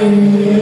Amém.